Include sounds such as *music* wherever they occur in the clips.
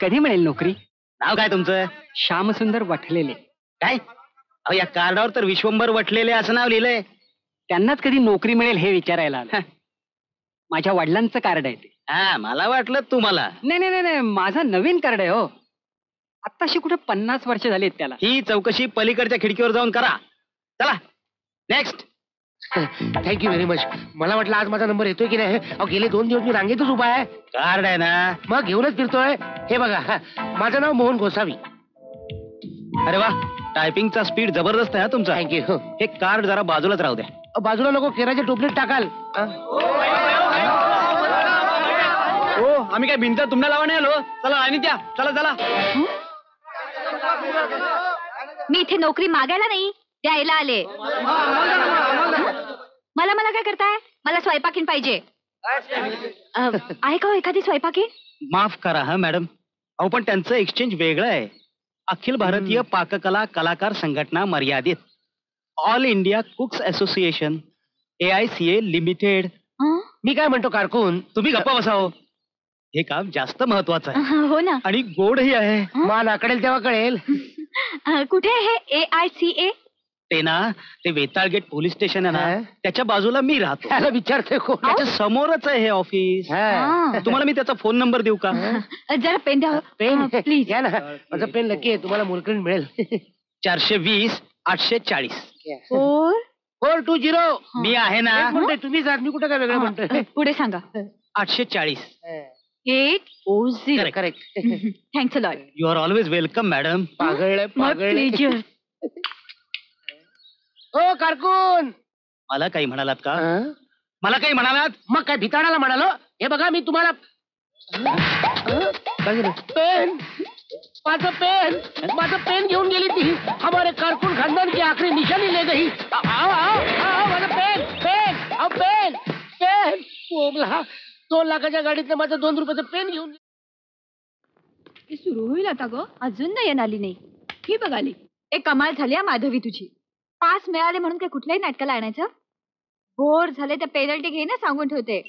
कधी मिळेल नोकरी? नाव काय तुमचं? श्यामसुंदर वठलेले. काय? अहो या कार्डावर तर विश्वंभर वटलेले असं नाव लिहिलंय. त्यांनाच कधी नोकरी मिळेल हे विचारायला आलो. *laughs* माझ्या वडिलांचं कार्ड आहे ते. हा मला वाटलं तुम्हाला. नाही नाही नाही, नाही माझं नवीन कार्ड आहे हो. आत्ताशी कुठे पन्नास वर्ष झालीत त्याला. ही चौकशी पलीकडच्या खिडकीवर जाऊन करा. चला नेक्स्ट थँक्यू व्हेरी मच मला वाटलं आज माझा नंबर येतोय की नाही? अहो गेले दोन दिवस मी रांगेतच उभा आहे. कार्ड आहे ना? मग घेऊनच फिरतोय. हे बघा माझं नाव मोहन गोसावी. अरे वा टायपिंगचा स्पीड ज़बरदस्त आहे हा तुमचा. थँक्यू हे कार्ड जरा बाजूलाच राहू द्या. बाजूला नको केराच्या टोपलीत टाकाल. हा? हो आम्ही काय भिंत तुम्हाला लावा नाही आलो? चला आणि द्या चला चला. मी इथे नोकरी मागायला नाही द्यायला आले. मला मला काय करताय? मला स्वयंपाकीन पाहिजे. अ, आहे का हो एखादी स्वयंपाकीन? माफ़ करा हा मॅडम. अहो पण त्यांचं एक्सचेंज वेगळं आहे. अखिल भारतीय पाककला कलाकार संघटना मर्यादित. All India cooks association A I C A limited हं? मी काय म्हणतो कारकून तुम्ही गप्पा बसाव हे. काम जास्त महत्वाचं आहे. हो ना. आणि गोडही आहे. मान आकडेल तेव्हा कळेल. *laughs* अ, कुठे आहे हे ए आय सी ए ते ना ते वेताळ गेट पोलीस स्टेशन आहे ना त्याच्या बाजूला मी राहतो. त्याला विचारतोय कोण? त्याच्या समोरच आहे हे ऑफ़िस हा. तुम्हाला मी त्याचा फ़ोन नंबर देऊ का? जरा पेन द्या. पेन? प्लीज़ या ना. माझं पेन नक्की आहे. तुम्हाला मुलकरीण मिळेल. चारशे वीस आठशे चाळीस. फोर? Four two zero. मी आहे ना तुम्ही जा मी कुठं काय वेगळं म्हणतोय? पुढे सांगा. आठशे चाळीस. Eight O zero. Correct thanks a lot you are always welcome madam पागळ पागळ प्लेजर ओ कारकून मला काही म्हणालात का? मला काही म्हणालात? मग काय भिताडाला म्हणालो? हे बघा मी तुम्हाला पेन. माझं पेन. माझं पेन घेऊन गेली ती. हमारे कारकुन खानदान की आखरी निशानी ले गई. आओ आओ आओ माझं पेन पेन आओ पेन पेन. बोबला दोन लाखाच्या गाडीतलं माझं दोन रुपयाचं पेन घेऊन सुरू होईल आता ग. अजून नयन आली नाही. ही बघ आली. एक कमाल झाली माधवी तुझी. पास मिळाले म्हणून काय कुठल्याही नाटकाला आणायचं? बोर झाले तर पेनल्टी घे ना सांगून ठेवते.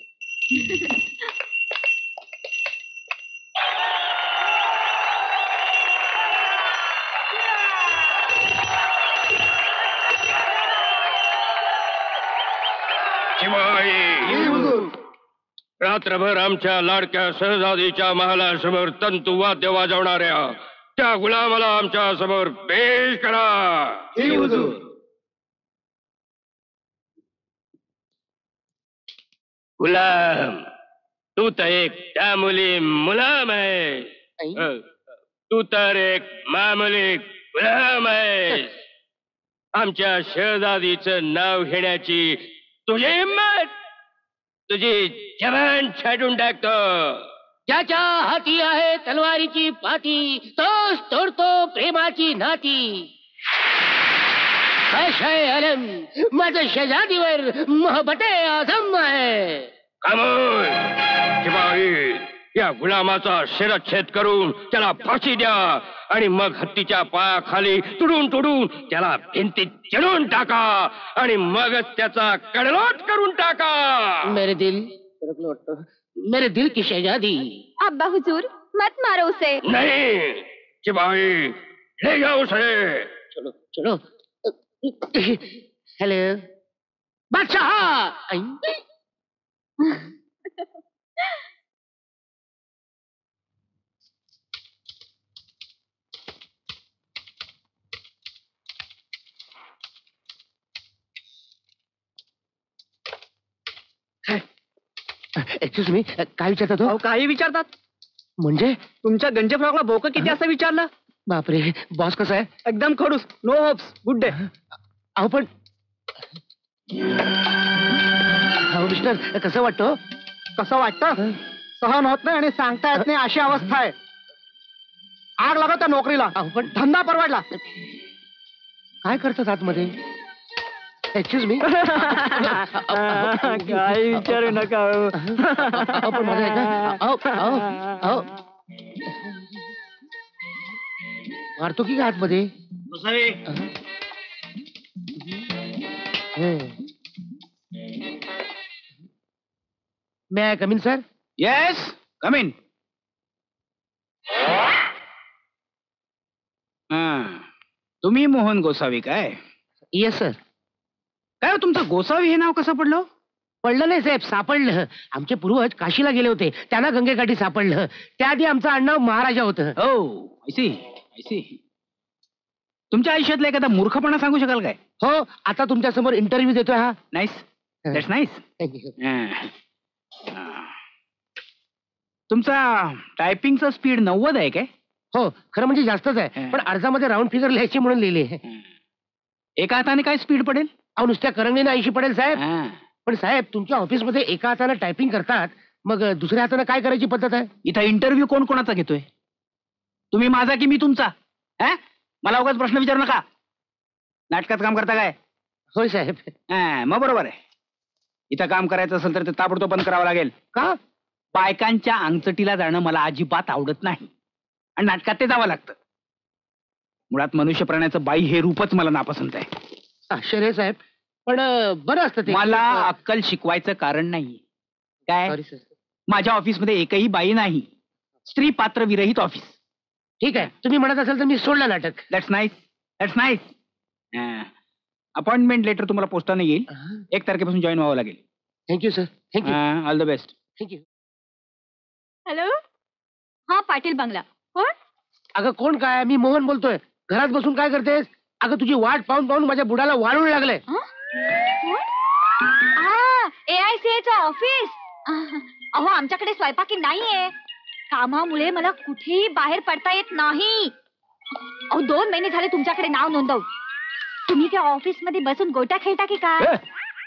रात्रभर आमच्या लाडक्या सहजादीच्या महालासमोर तंतु वाद्य वाजवणाऱ्या त्या गुलामाला आमच्या समोर पेश करा. गुलाम तू तर एक त्या मुली मुलाम अ, तू तर एक मामुली गुलाम आहे आमच्या शहजादीचं नाव घेण्याची तुझी हिंमत तुझी जवान छाटून टाकतो। ज्याच्या हाती आहे तलवारीची पाती तोच तोडतो प्रेमाची नाती। है अलम माझं शेजादीवर मोहबते आझम आहे खामोश शिपाई या गुलामाचा शिरच्छेद करून त्याला फाशी द्या आणि मग हत्तीच्या पायाखाली तुडून तुडून त्याला भिंतीत चिरून टाका आणि मगच त्याचा कडलोट करून टाका. मेरे दिल मेरे दिल की शहजादी अब्बा हुजूर मत मारो उसे। नहीं शिपाई ले जाओ उसे। चलो चलो। हेलो बादशाह एक्सक्यूज मी काय विचारता तो? अहो काही विचारतात? म्हणजे? तुमच्या गंजे फ्रॉकला बोक किती असं विचारलं? बापरे बॉस कसा आहे? एकदम खडूस नो होप्स गुड डे अहो पण. अहो मिस्टर कसं वाटतं कसं वाटतं? सहन होत नाही आणि सांगता येत नाही अशी अवस्था आहे. आग लागत त्या नोकरीला. अहो पण धंदा परवडला. काय करतात आतमध्ये? Excuse me? *laughs* काय विचारू नका. आपण माझं मारतो की का आतमध्ये? मुसावे. Come in sir yes come in तुम्ही मोहन गोसावी काय? येस सर काय हो तुमचं गोसावी हे नाव कसं पडलं? पडलं नाही साहेब सापडलं. आमचे पूर्वज काशीला गेले होते. त्यांना गंगेकाठी सापडलं. त्याआधी आमचं आडनाव महाराजा होतं. Oh, हो ऐसी तुमच्या आयुष्यातला एखादा मूर्खपणा सांगू शकाल काय? हो आता तुमच्या समोर इंटरव्ह्यू देतोय हा. नाईस दॅट्स नाईस तुमचा टायपिंगचा स्पीड नव्वद आहे काय? हो खरं म्हणजे जास्तच आहे. हं. पण अर्जामध्ये राऊंड फिगर लिहायची म्हणून लिहिली एका हाताने काय स्पीड पडेल? अहो नुसत्या करंगणीने ऐंशी पडेल साहेब. पण साहेब तुमच्या ऑफिसमध्ये एका हाताने टायपिंग करतात मग दुसऱ्या हाताने काय करायची पद्धत आहे? इथं इंटरव्ह्यू कोण कोणाचा घेतोय? तुम्ही माझा की मी तुमचा? हा? मला उगाच प्रश्न विचारू नका. नाटकात काम करता काय? होय साहेब. हा, मग बरोबर आहे. इथं काम करायचं असेल तर ते ताबडतोब बंद करावं लागेल. का? बायकांच्या अंगचटीला जाणं मला अजिबात आवडत नाही. आणि नाटकात ते जावं लागतं. मुळात मनुष्य प्राण्याचं बाई हे रूपच मला नापसंत आहे. आश्चर्य साहेब. पण बरं असतं ते. मला अक्कल शिकवायचं कारण नाही काय? माझ्या ऑफिसमध्ये एकही बाई नाही. स्त्री पात्र विरहित ऑफ़िस. ठीक आहे तुम्ही म्हणत असाल तर मी सोडलं नाटक. That's nice that's nice appointment letter तुम्हाला पोस्टाने येईल. एक तारखेपासून जॉईन व्हावं लागेल. Thank you sir thank you all the best thank you hello हा पाटील बंगला. कोण? अगं कोण काय? मी मोहन बोलतोय. घरात बसून काय करतेस? अगं तुझी वाट पाहून पाहून माझ्या बुडाला वाळून लागलंय ए आय सी ऑफ़िस अहो आमच्याकडे स्वयंपाकी नाहीये. कामामुळे मला कुठेही बाहेर पडता येत नाही. अहो दोन महिने झाले तुमच्याकडे नाव नोंदवून. तुम्ही त्या ऑफ़िस मध्ये बसून गोट्या खेळता की काय?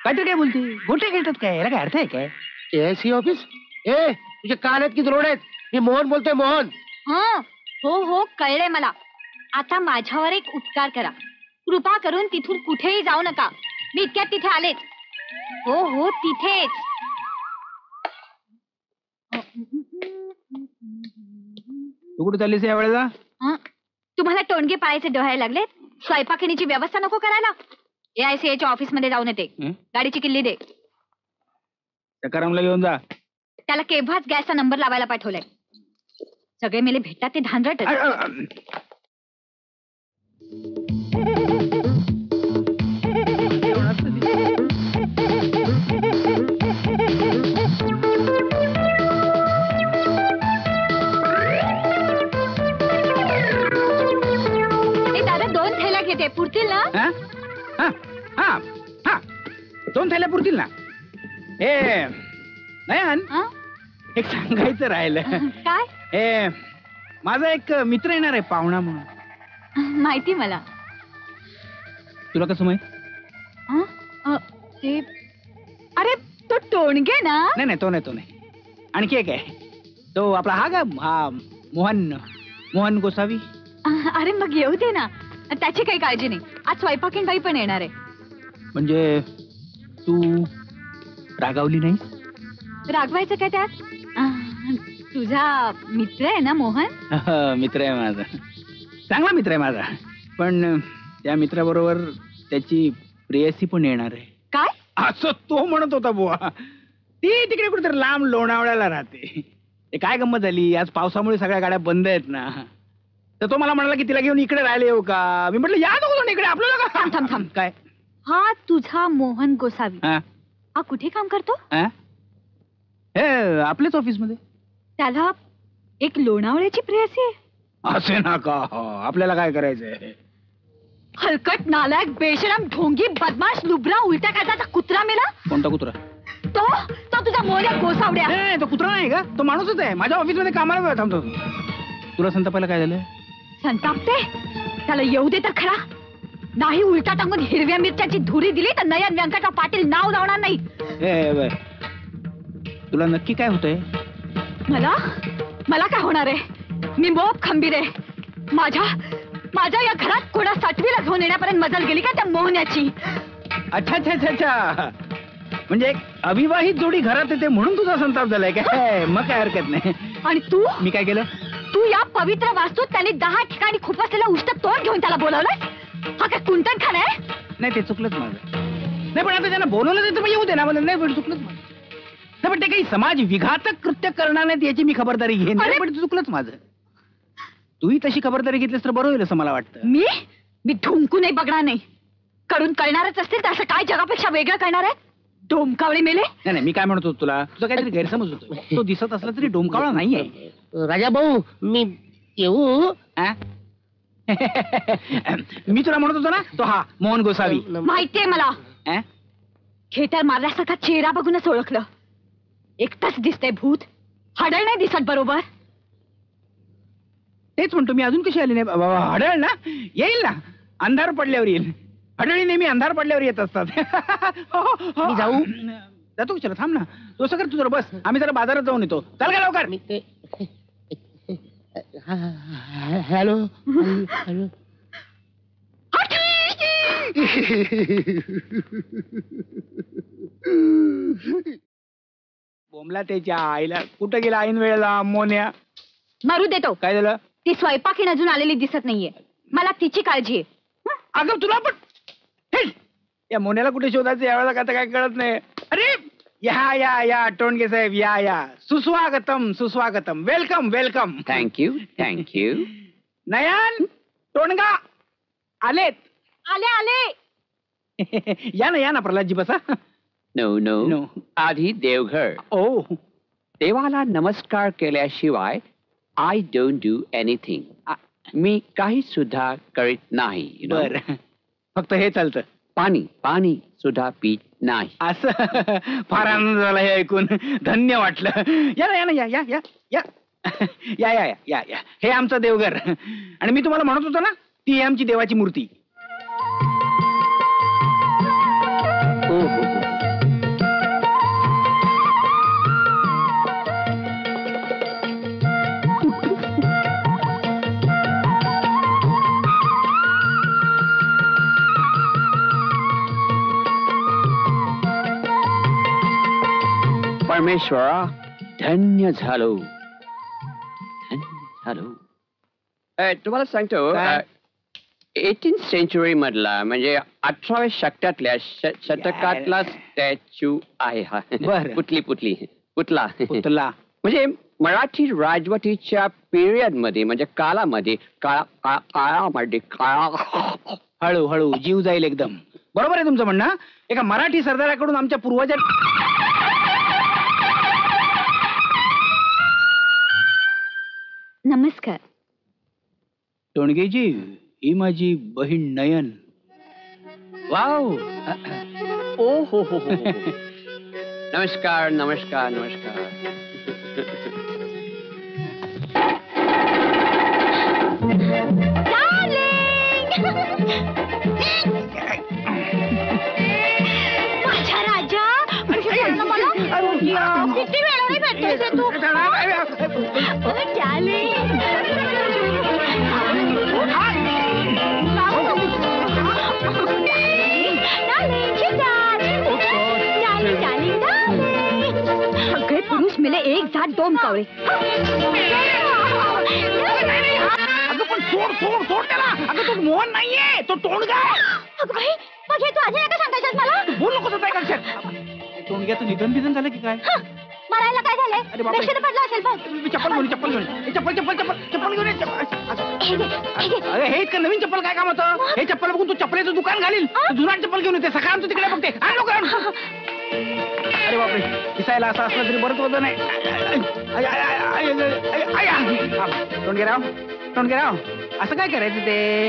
काहीतरी काय बोलते? गोटे खेळतात काय? याला काय अर्थ आहे काय? AIC office? ए तुझे कान आहेत की द्रोड आहेत? मी मोहन बोलतोय मोहन. हा हो हो कळलंय मला. आता माझ्यावर एक उपकार करा. कृपा करून तिथून कुठेही जाऊ नका. मी इतक्यात तिथे आलेच. हो हो तिथेच. तू कुठे चाललीस या वेळेला? हं? तुम्हाला टोणगे पाळायचे लागलेत? स्वयंपाकिनीची व्यवस्था नको करायला. ए आय सी एच्या ऑफ़िस मध्ये जाऊन येते. हं? गाडीची किल्ली दे. सकारामला घेऊन जा. त्याला केव्हाच गॅसचा नंबर लावायला पाठवलाय. सगळे मेले भेटतात ते धानरट अ, अ, अ. पुरतील ना? हा? हा, हा, हा. दोन थैल्या पुरतील ना? हे नयन हं? एक सांगायचं राहिलं. काय? हे माझा एक मित्र येणार आहे पाहुणा म्हणून. माहिती मला. तुला कसं माहीत? हं? अ, ते अरे तो टोणगे ना? नाही नाही तो नाही तो नाही. आणखी एक आहे. तो आपला हा का? हा मोहन मोहन गोसावी? अरे मग येऊ दे ना. त्याची काही काळजी नाही. आज स्वयंपाकीण बाई पण येणार आहे. म्हणजे तू रागावली नाही रागवायचं काय त्यात? तुझा मित्र आहे ना मोहन? *laughs* मित्र आहे माझा. चांगला मित्र आहे माझा. पण त्या मित्राबरोबर त्याची प्रेयसी पण येणार आहे. काय? असं तो म्हणत होता बुवा. ती तिकडे कुठेतरी लांब लोणावळ्याला राहते. ते काय गंमत झाली? आज पावसामुळे सगळ्या गाड्या बंद आहेत ना. तर तो मला म्हणाला की तिला घेऊन इकडे राहिले येऊ का? मी म्हटलं या नको इकडे आपल्याला का थांब, थांब, थांब. काय? हा तुझा मोहन गोसावी. हा. हा कुठे काम करतो? हा? हे आपल्याच ऑफिसमध्ये त्याला एक लोणावळ्याची प्रेयसी आहे. असे ना का हो, आपल्याला काय करायचंय? हलकट नालायक बेशरम ढोंगी बदमाश लुबरा उलट्या कायदाचा कुत्रा मेला? कोणता कुत्रा? तो? तो तुझा मोर्या गोसावड्या. नाही तो कुत्रा नाही का? तो माणूसच आहे. माझ्या ऑफिसमध्ये कामाला वेळ थांबतो. तुला संतापायला काय झालं? संतापते त्याला येऊ दे तर खरा. नाही उलटा टांगून हिरव्या मिरच्याची धुरी दिली तर नयन व्यंकटराव पाटील नाव लावणार नाही. तुला नक्की काय होतंय? मला? मला काय होणार आहे? मी मोप खंबीर आहे. माझ्या माझ्या या घरात कोणा सातवीला घेऊन येण्यापर्यंत मजल गेली का त्या मोहन्याची अच्छा अच्छा अच्छा अच्छा. म्हणजे एक अविवाहित जोडी घरात येते म्हणून तुझा संताप झालाय काय मग काय हरकत नाही. आणि तू? मी काय केलं? तू या पवित्र वास्तूत त्यांनी दहा ठिकाणी खुपसलेलं उष्ट तोंड घेऊन त्याला बोलवलंय हा काय कुंटन खान आहे? नाही ते चुकलंच माझं. नाही पण आता त्यांना बोलवलं तर मग येऊ दे ना मला नाही पण चुकलंच माझं. नाही पण ते काही समाज विघातक कृत्य करणार नाहीत याची मी खबरदारी घेईन. अरे! पण चुकलंच माझं. तूही तशी खबरदारी घेतलीस तर बरं होईल असं मला वाटतं. मी? मी ढुंकूनही बघणार नाही. करून कळणारच असतील तर असं काय जगापेक्षा वेगळं करणार आहे? डोमकावळे मेले? नाही नाही मी काय म्हणतो तुला? तुझा काहीतरी गैरसमज होतो तो दिसत असला तरी डोमकावळा नाहीये. राजा भाऊ मी येऊ? आ? मी तुला म्हणत होतो ना तो हा मोहन गोसावी. माहितीये मला. आ? खेटर मारल्यासारखा चेहरा बघूनच ओळखलं. एकटाच दिसतंय भूत. हडळ नाही दिसत बरोबर. तेच म्हणतो मी अजून कशी आली नाही? बाबा, हडळ ना? येईल ना? अंधार पडल्यावर येईल. हडळी नेहमी अंधार पडल्यावर येत असतात. हो, हो. मी जाऊ? जातो चला थांब ना. तो सगळं तू जरा बस. आम्ही जरा बाजारात जाऊन येतो. चल का लवकर. मी ते हॅलो? हॅलो? बोमला त्याच्या आईला कुठं गेला ऐन वेळेला मोन्या? मरू देतो काय झालं? ती स्वयंपाकीण अजून आलेली दिसत नाहीये. मला तिची काळजी आहे. हं? अगं तुला पण हे! या मोन्याला कुठे शोधायचं यावेळेला आता काय कळत नाही. अरे या या या टोणगे साहेब या या. सुस्वागतम सुस्वागतम. Welcome welcome thank you thank you Nayan टोणगा आलेत. आले आले. *laughs* या ना या ना प्रल्हादजी बसा. No no No. आधी देवघर. ओ. देवाला नमस्कार केल्याशिवाय आय डोंट डू एनिथिंग मी काही सुद्धा करीत नाही बर. फक्त हे चालतं. पाणी पाणी सुद्धा पीत नाही. असं. फार आनंद झाला हे ऐकून. धन्य वाटलं. या ना या ना या या या या. या या या या. या हे आमचं देवघर. आणि मी तुम्हाला म्हणत होतो ना ती आमची देवाची मूर्ती. परमेश्वरा धन्य झालो. धन्य झालो. अ, तुम्हाला सांगतो काय? एटीन सेंचुरी मधला म्हणजे अठराव्या शतकातल्या श- शतकातला स्टॅच्यू आहे हा. बरं. पुतली पुतली. पुतला. पुतला. म्हणजे मराठी राजवटीच्या पिरियडमध्ये म्हणजे काळामध्ये काळा का- काळामध्ये काळा. हळू हळू जीव जाईल एकदम. बरोबर आहे तुमचं म्हणणं? एका मराठी सरदाराकडून आमच्या पूर्वजां नमस्कार। टोणगेजी ही माझी बहीण नयन। वाव! ओ हो हो हो नमस्कार नमस्कार नमस्कार. Thank *laughs* माझ्या मिले एक साथ दो मुकावले अगर कोई छोड़ छोड़ छोड़ चला अगर तुम मोहन नहीं है तो तोड़ गए अगं बाई मग हे तू आधी नका बोल नको तो काय करशील तोंड घ्याचं निधन बिधन झालं की मरायला काय अरे झालंय बापरे. पेशंट पडला असेल बघ चप्पल घेऊन चप्पल घेऊन ये. चप्पल चप्पल चप्पल चप्पल घेऊन ये, चप्पल. हे घे, हे घे. अरे हे इतकं नवीन चप्पल काय काम होतं हे चप्पल बघून तू चप्पलेचं दुकान घालील तू जुनाट चप्पल घेऊन येते सकाळ आमचं तिकडे बघते आण लवकर आण. अरे बापरे दिसायला असं असलं तरी बरंच होतं नाही आय, आय, आय, आय, आय, आय, आय, आय. हा, टोणगेराव टोणगेराव असं काय करायचं ते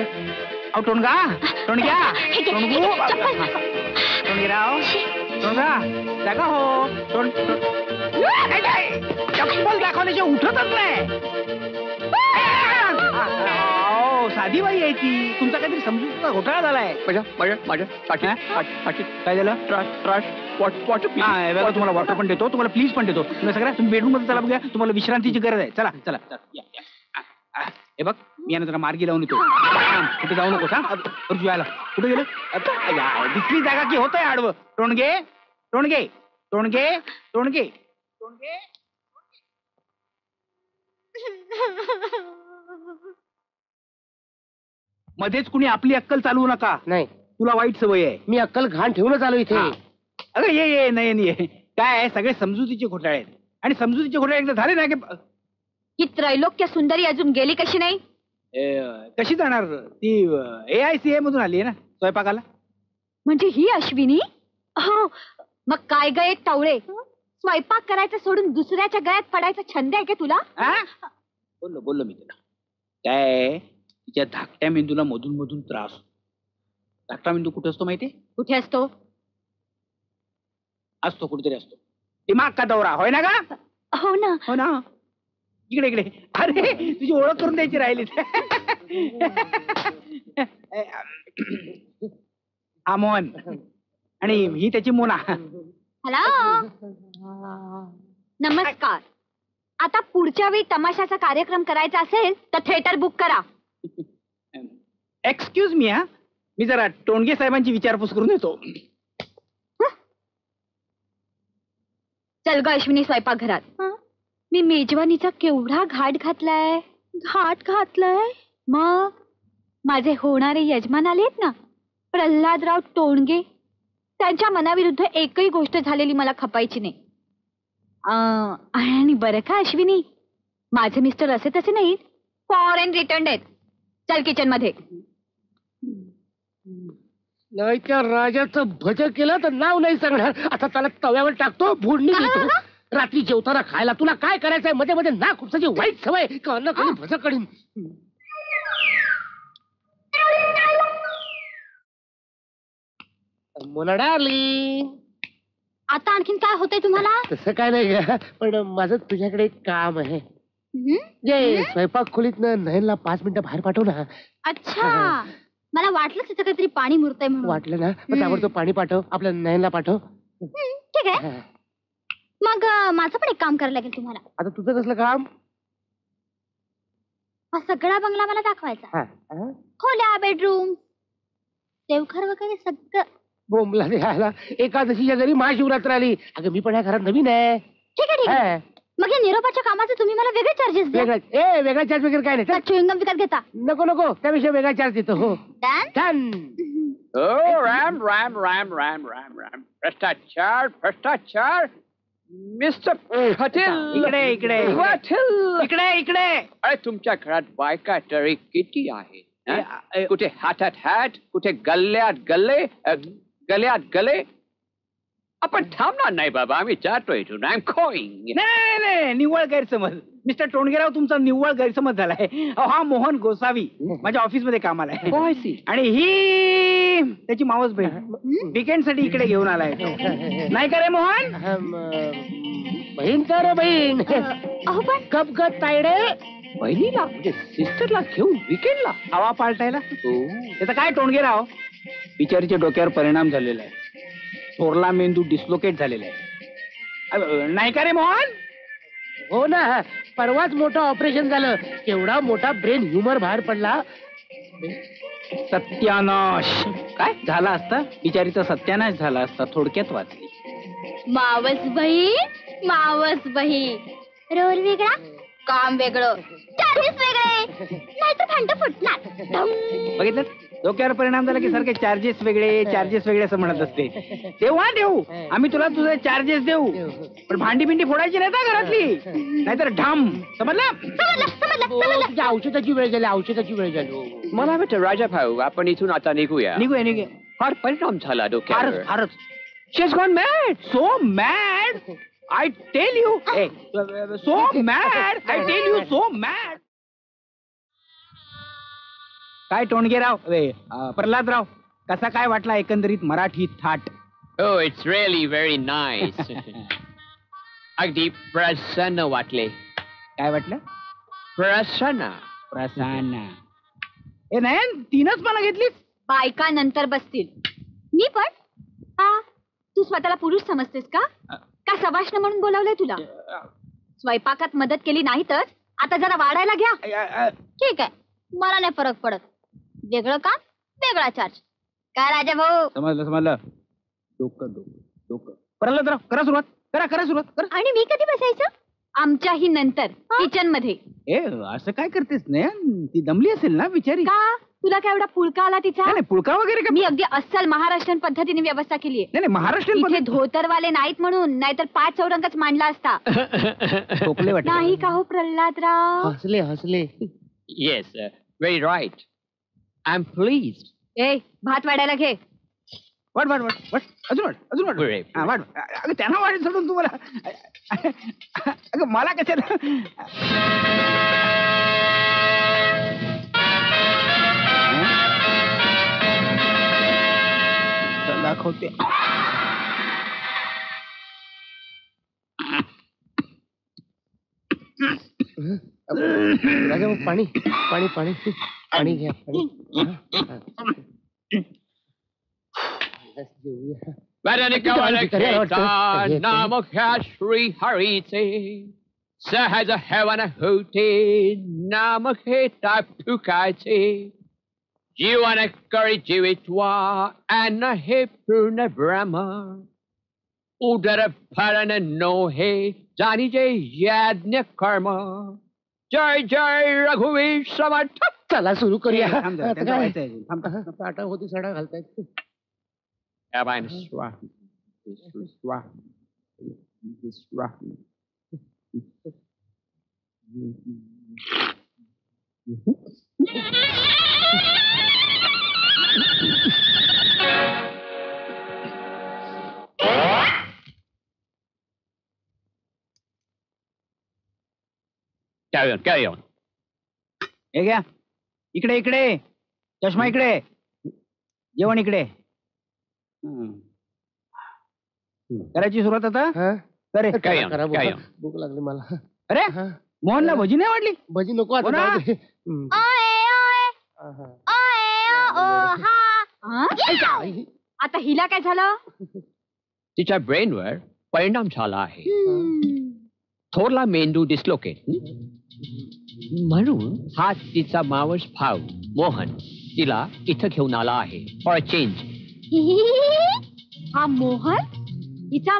अहो टोणगा टोणग्या हे घे, टोणगू घे, चप्पल. टोणगेराव टोणगा जागा हो टोण टोण- चप्पल दाखवल्याशिवाय उठतच नाही साधी बाई आहे ती तुमचा काहीतरी समजूतचा घोटाळा झालाय माझ्या माझ्या माझ्या पाठी पाठी पाठी काय झालं ट्राश ट्राश वॉट वॉट हा हे बघा तुम्हाला वॉटर पण देतो तुम्हाला प्लीज़ पण देतो तुम्ही सगळ्या तुम्ही बेडरूम मध्ये चला बघूया तुम्हाला विश्रांतीची गरज आहे चला चला हे बघ मी यांना जरा मार्गी लावून येतो कुठे जाऊ नकोस हा अब- अर्जू यायला कुठे गेलं दिसली जागा की होतंय आडवं टोणगे टोणगे टोणगे टोणगे टोणगे मध्येच कुणी आपली अक्कल चालवू नका. नाही. तुला वाईट सवय आहे. मी अक्कल घाण ठेवूनच आलो इथे. हा. अगं ये ये नयन ये. काय आहे? सगळे समजुतीचे घोटाळे आहेत. आणि समजुतीचे घोटाळे एकदा झाले ना की ही त्रैलोक्य सुंदरी अजून गेली कशी नाही? ए, कशी जाणार? ती ए आय सी ए मधून आली आहे ना स्वयंपाकाला? म्हणजे ही अश्विनी? हो. मग काय ग एक स्वयंपाक करायचं सोडून दुसऱ्याच्या गळ्यात पडायचा छंद आहे का तुला? बोललो बोललो मी तिला. काय? तिच्या धाकट्या मेंदूला मधून मधून त्रास होतो. धाकटा मेंदू कुठे असतो माहितीये कुठे असतो? असतो कुठेतरी असतो. दिमाग का दौरा? होय ना का हो ना. हो ना? इकडे इकडे. अरे तुझी ओळख करून द्यायची राहिली मोहन आणि ही त्याची मोना. हॅलो नमस्कार. आता पुढच्या वेळी तमाशाचा कार्यक्रम करायचा असेल तर थिएटर बुक करा. एक्सक्यूज मी हा. मी जरा टोणगे साहेबांची विचारपूस करून येतो. चल ग अश्विनी स्वयंपाकघरात. मी मेजवानीचा केवढा घाट घातलाय? घाट घातलाय? मग? माझे होणारे यजमान आलेत ना? प्रल्हादराव टोणगे. त्यांच्या मनाविरुद्ध एकही गोष्ट झालेली मला खपायची नाही. अं, आणि बरं का अश्विनी? माझे मिस्टर असे तसे नाहीत. फॉरेन रिटर्न आहेत. चल किचनमध्ये त्या राजाचं भज केलं तर नाव नाही सांगणार. आता त्याला तव्यावर टाकतो फोडणी देतो. रात्री जेवताना खायला तुला काय करायचंय? मध्ये मध्ये ना खुपसाची वाईट सवय. का अन्न कडीन डार्लिंग आता आणखीन काय होतंय तुम्हाला? तसं काय नाही ग पण माझं तुझ्याकडे एक काम आहे. हं? जे स्वयंपाक खोलीत नयनला पाच मिनिटं बाहेर पाठव ना. अच्छा. मला वाटलंच तिथं काहीतरी पाणी मुरतंय म्हणून. वाटलं ना? मग ताबडतोब पाणी पाठव आपल्या नयनला पाठव. हं, ठीक आहे. हा. मग अं, माझं पण एक काम करायला लागेल तुम्हाला. आता तुझं कसलं काम? हा सगळा बंगला मला दाखवायचा. हा, हा. खोल्या बेडरूम देवघर वगैरे सगळं. बोंबला द्यायला. एकादशीच्या घरी महाशिवरात्र आली. अगं मी पण या घरात नवीन आहे. ठीक आहे ठीक आहे. मग या निरोपाच्या कामाचे तुम्ही मला वेगळे चार्जेस द्या. वेगळा ए वेगळा चार्ज वगैरे काय नाही. चल. च्युइंगम विकत घेता. नको नको. त्याविषयी वेगळा चार्ज देतो हो. Done done Oh, Ram, Ram, Ram, Ram, Ram, Ram. भ्रष्टाचार भ्रष्टाचार. मिस्टर पाटील इकडे इकडे. पाटील इकडे इकडे. अरे तुमच्या घरात बायका तरी किती आहेत कुठे हातात हात कुठे गल्ल्यात गल्ले? अ, गल्यात गले। आपण थांबणार नाही बाबा आम्ही जातोय इथून. आय एम गोईंग नाही नाही, नाही निव्वळ गैरसमज. मिस्टर टोणगेराव तुमचा निव्वळ गैरसमज झालाय. अहो, हा मोहन गोसावी माझ्या ऑफिसमध्ये कामाला आहे. आणि ही त्याची मावस बहीण. विकेंडसाठी इकडे घेऊन आलाय नाही का रे मोहन? बहीण तर बहीण? अहो पण कप ग तायडे बहिणीला म्हणजे सिस्टरला घेऊन विकेंडला हवा पालटायला? त्याचं काय टोणगेराव? बिचारीच्या डोक्यावर परिणाम झालेला आहे. थोरला मेंदू डिस्लोकेट झालेला आहे. नाही का रे मोहन? हो ना. परवाच मोठं ऑपरेशन झालं. केवढा मोठा ब्रेन ह्युमर बाहेर पडला. सत्यानाश. काय? झाला असता? बिचारीचा सत्यानाश झाला असता. थोडक्यात वाचली. मावस बहीण मावस बहीण. रोल वेगळा काम वेगळं. चार्जेस वेगळे. नाहीतर भांड फुटणार. बघितलं? डोक्यावर परिणाम झाला की सारखे चार्जेस वेगळे *laughs* चार्जेस वेगळे असं म्हणत असते. *laughs* तेव्हा देऊ. *laughs* आम्ही तुला तुझे चार्जेस देऊ. पण भांडी बिंडी फोडायची नाही ना घरातली. नाहीतर ढाम. समजला? हो, औषधाची वेळ झाली औषधाची वेळ झाली. मला वाटतं राजा भाऊ आपण इथून आता निघूया. निघूया निघूया. फार परिणाम झाला डोक्यावर. फारच she's gone mad so mad I tell you so mad I tell you so mad काय टोणगेराव ए, अं, प्रल्हादराव कसा काय वाटला एकंदरीत मराठी थाट? हो इट्स रिअली व्हेरी नाईस अगदी प्रसन्न वाटले. काय वाटलं? प्रसन्न. प्रसन्न. ए नाही तीनच मला घेतलीस? बायका नंतर बसतील. मी पण? आ, तू स्वतःला पुरुष समजतेस का? का सवाष्ण म्हणून बोलावलंय तुला? स्वयंपाकात मदत केली नाही तर आता जरा वाढायला घ्या. ठीक आहे. मला नाही फरक पडत. वेगळं काम वेगळा चार्ज काय राजा भाऊ? समजलं समजलं. डोकं डोकं डोकं. प्रल्हादराव करा सुरुवात. करा करा सुरुवात करा. आणि मी कधी बसायचं? आमच्याही नंतर किचन मध्ये ए असं काय करतेस नाही ती दमली असेल ना बिचारी? का? तुला काय एवढा पुळका आला तिचा? नाही नाही, पुळका वगैरे का? मी अगदी अस्सल महाराष्ट्रीयन पद्धतीने व्यवस्था केली नाही नाही महाराष्ट्रीयन इथे धोतरवाले नाहीत म्हणून नाहीतर पाच चौरंगच मांडला असता. नाही का हो प्रल्हादराव? हसले हसले. Yes Very right. I'm pleased. ए भात वाढायला घे. वाट वाट वाट वाट अजून वाट अजून वाट पुरे, हा, वाट अगं त्यांना वाट सोडून तुम्हाला अगं मला कशाला? चल, दाखवते. राजा पाणी पाणी पाणी. पाणी घ्या पाणी जेवूया. Veronica नाम श्री हरीचे सहज हेवन होते नाम घेता फुकायचे जीवन करी जीवित्वा अन्न हे पूर्ण ब्रह्म। उदर भरण नो हे जानी जय यज्ञ कर्म। जय जय रघुवीर समर्थ। चला सुरू करूया। थांब जरा, आता त्यांचं *laughs* *laughs* *laughs* काय? व्हायचं आहे अजून. थांब, थांब. आता आटा होती सडा घालतायत Evan Swahi. Carry on, carry हे घ्या इकडे इकडे चष्मा इकडे जेवण इकडे. करायची सुरुवात आता? करे Carry करा carry भूक लागली मला अरे. मोहनला भजी नाही वाटली भजी नको आता? जाऊ दे. हम्म. हा? आता हिला काय झालं तिच्या ब्रेनवर परिणाम झाला आहे थोरला मेंदू डिस्लोकेट म्हणून हा तिचा मावस भाऊ मोहन तिला इथं घेऊन आला आहे. फॉर चेंज हा मोहन? हिचा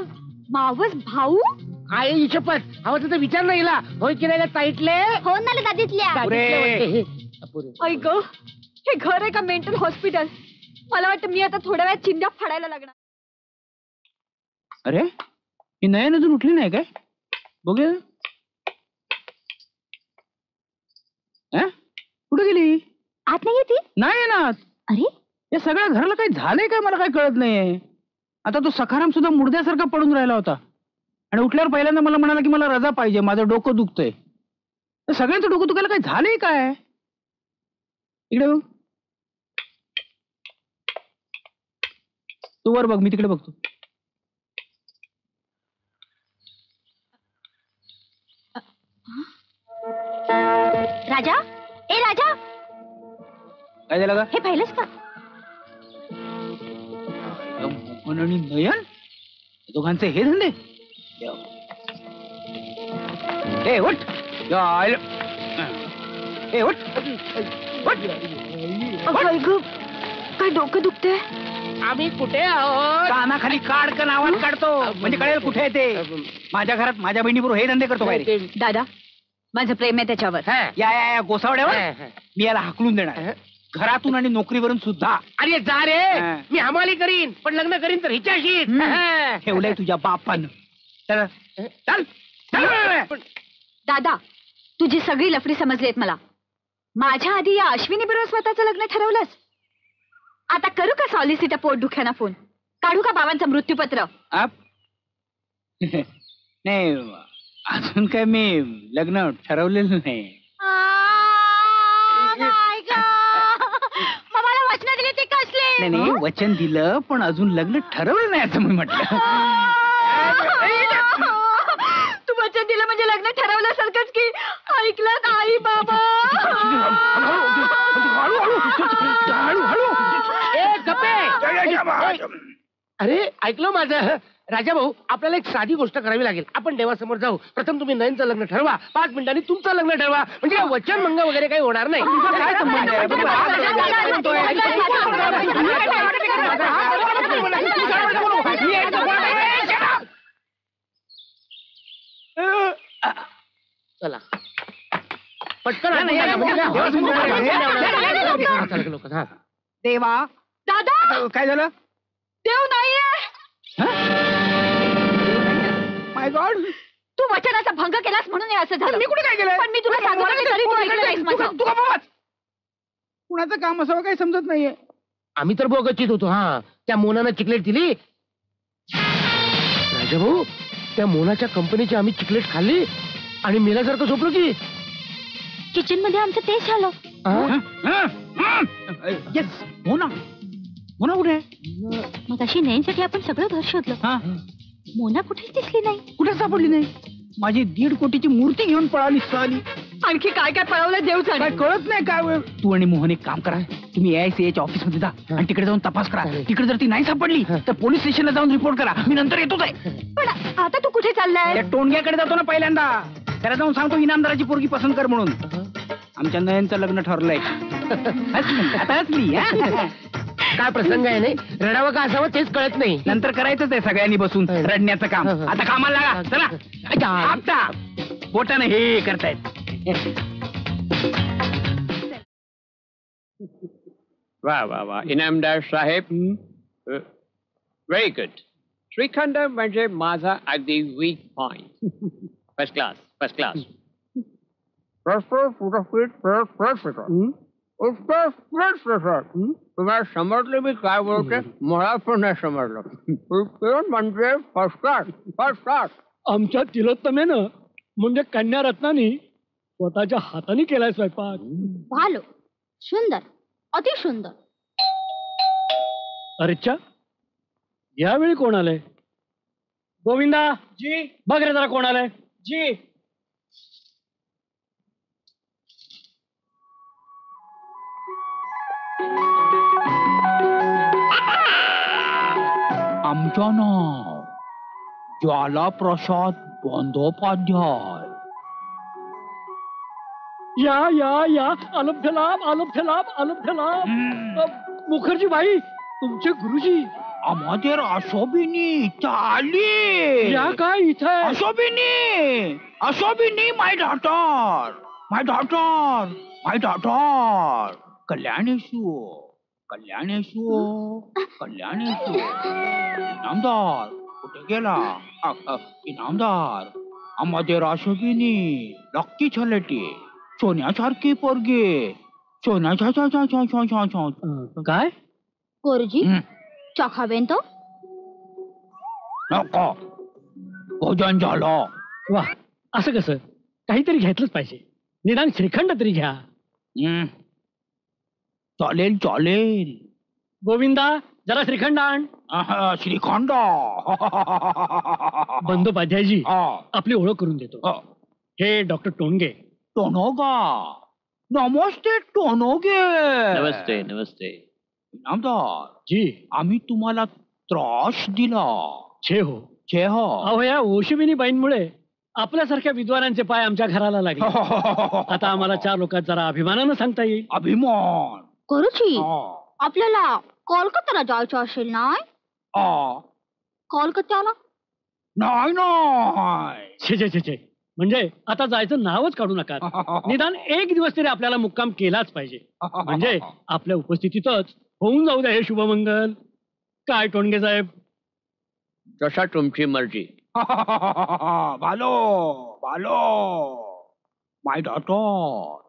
मावस भाऊ? काय ही शपथ हवं तर विचार नाही हिला. होय की नाही ताईटले हो ना दादीतल्या. पुरे. ऐक ग, हे घर आहे का मेंटल हॉस्पिटल? मला वाटतं मी आता थोड्या वेळात चिंध्या फाडायला लागणार. अरे ही नयन अजून उठली नाही काय? बघूया. अं? कुठे गेली? आत नाही येते? नाही ना अरे? या सगळ्या घराला काही झालंय काय मला काही कळत नाहीये. आता तो सखाराम सुद्धा मुडद्यासारखा पडून राहिला होता. आणि उठल्यावर पहिल्यांदा मला म्हणाला की मला रजा पाहिजे माझं डोकं दुखतंय. तर सगळ्यांचं डोकं दुखायला काय झालंय काय? इकडे बघ. तू वर बघ मी तिकडे बघतो. राजा? ए राजा! काय झालं का हे पाहिलंस का मोहन आणि नयन? दोघांचे हे धंदे ए उठ। या, ए उठ। उठ। अगं, ग, काय डोकं दुखतंय आम्ही कुठे आहोत? कानाखाली काढ का नावात काढतो। म्हणजे कळेल कुठे आहे ते। माझ्या घरात माझ्या बहिणीबरोबर हे धंदे करतो काय रे? दादा माझं प्रेम आहे त्याच्यावर. हा. या या या गोसावड्यावर? हा, हा. मी याला हाकलून देणार. घरातून आणि नोकरीवरून सुद्धा. अरे जा रे. हा. मी हमाली करीन पण लग्न करीन तर हिच्याशीच. हम्म. हा. ठेवलंय तुझ्या बापानं. चल. चल. चल. दादा तुझी सगळी लफडी समजली आहेत मला. माझ्या आधी या अश्विनी बरोबर स्वतःचं लग्न ठरवलंस? आता करू का सॉलिसिटर पोट दुख्याना फोन? काढू का बाबांचं मृत्यूपत्र? आप. *laughs* नाही अजून काय मी लग्न ठरवलेलं नाही मला वचन दिले ते कसले नाही नाही वचन दिलं पण अजून लग्न ठरवलं नाही असं मी म्हटलं तू वचन दिलं म्हणजे लग्न ठरवल्यासारखंच की ऐकलं आई बाबा! अरे ऐकलं माझं राजा भाऊ आपल्याला एक साधी गोष्ट करावी लागेल आपण देवासमोर जाऊ प्रथम तुम्ही नयनचं लग्न ठरवा पाच मिनिटांनी तुमचं लग्न ठरवा म्हणजे काय वचन मंग वगैरे काही होणार नाही काय संबंध आहे? बघ, चला पटकन नाही, नाही, म्हणजे काय, देवासमोर देवासमोर जाऊ. जाऊ. हा, चला, लोकं, हा. देवा दादा काय झालं देव नाहीये माय गॉड तू वचनाचा भंग केलास म्हणून हे असं झालं. मी कुठे काय केलं पण मी तुला सांगत होते तरी तू ऐकलं नाहीस माझं. तू का बाबा कुणाचं काम असावं काही समजत नाहीये. आम्ही तर बोगचित होतो हा. त्या मोनानं चिकलेट दिली. राजाभाऊ त्या मोनाच्या कंपनीची आम्ही चिकलेट खाल्ली आणि मेल्यासारखं झोपलो की. किचनमध्ये आमचं तेच झालं. हा? येस हो? ना हो ना कुठे? मग अशी नेनसाठी आपण सगळं घर शोधलं. हा? मोना कुठेच दिसली नाही. कुठे सापडली नाही? माझी दीड कोटीची मूर्ती घेऊन पळाली साली आणखी काय काय पळवलं देव काय कळत नाही काय वेळ. तू आणि मोहन एक काम करा. तुम्ही ए च्या ऑफिसमध्ये जा आणि तिकडे जाऊन तपास करा. तिकडे जर ती नाही सापडली तर पोलीस स्टेशनला जाऊन रिपोर्ट करा. मी नंतर येतोच आहे. पण आता तू कुठे चाललाय? त्या टोणग्याकडे जातो ना पहिल्यांदा. त्याला जाऊन सांगतो इनामदाराची पोरगी पसंत कर म्हणून. आमच्या नयनचं लग्न ठरलंय. हसली, आता हसली हा? काय प्रसंग आहे नाही? रडावं का असावं तेच कळत नाही. नंतर करायचंच आहे सगळ्यांनी बसून रडण्याचं काम. आता कामाला लागा. चला. आपटा बोटाने हे करतायत. वा वा वा. इनामदार साहेब व्हेरी गुड श्रीखंड म्हणजे माझा अगदी weak point first class first class तुम्हाला समजलं मी काय बोलते मला पण नाही समजलं म्हणजे फ़र्स्ट क्लास फ़र्स्ट क्लास आमच्या तिलोत्तमेनं म्हणजे कन्या रत्नानी स्वतःच्या हाताने केलाय स्वयंपाक. भालो सुंदर अति सुंदर. अरेच्छा यावेळी कोण आलंय? गोविंदा जी. बघ रे जरा कोण आलंय. जी. आमचं नाव ज्वाला प्रसाद बंदोपाध्याय या या या आलब्ध लाभ आलब्ध लाभ आलब्ध लाभ अ, मुखर्जी भाई तुमचे गुरुजी আমাদের অশোভিনী চালি या काय इथं অশোভিনী অশোভিনী my daughter my daughter my daughter কল্যাণেশু Kalyaneshu Kalyaneshu Inamdar कुठे गेला इनामदार आम्हाचे राशगिनी लागती छलेटी सोन्यासारखी पोरगी सोन्याच्या काय कोरजी चा खावेन तो नको भोजन झालं वा असं कसं काहीतरी घेतलंच पाहिजे निदान श्रीखंड तरी घ्या चालेल चालेल. गोविंदा जरा श्रीखंड आण. आहा, श्रीखंड. *laughs* बंदोपाध्यायजी हा, आपली ओळख करून देतो. हा. हे डॉक्टर टोनगे टोनोगा नमस्ते टोनोगे नमस्ते नमस्ते. इनामदार जी. आम्ही तुम्हाला त्रास दिला. छे हो. छे हो. अहो या ओशबिनी बाईंमुळे आपल्यासारख्या विद्वानांचे पाय आमच्या घराला लागले. *laughs* आता आम्हाला चार लोकात जरा अभिमानानं सांगता येईल. अभिमान. गुरुजी आपल्याला कोलकात्याला जायचं असेल नाही हा. कोलकात्याला नाही नाही छे छे छे छे म्हणजे आता जायचं नावच काढू नका. *laughs* निदान एक दिवस तरी आपल्याला मुक्काम केलाच पाहिजे. म्हणजे आपल्या उपस्थितीतच होऊन जाऊ द्या हे शुभमंगल. काय टोणगे साहेब? जशा तुमची मर्ज़ी. *laughs* भालो भालो. My daughter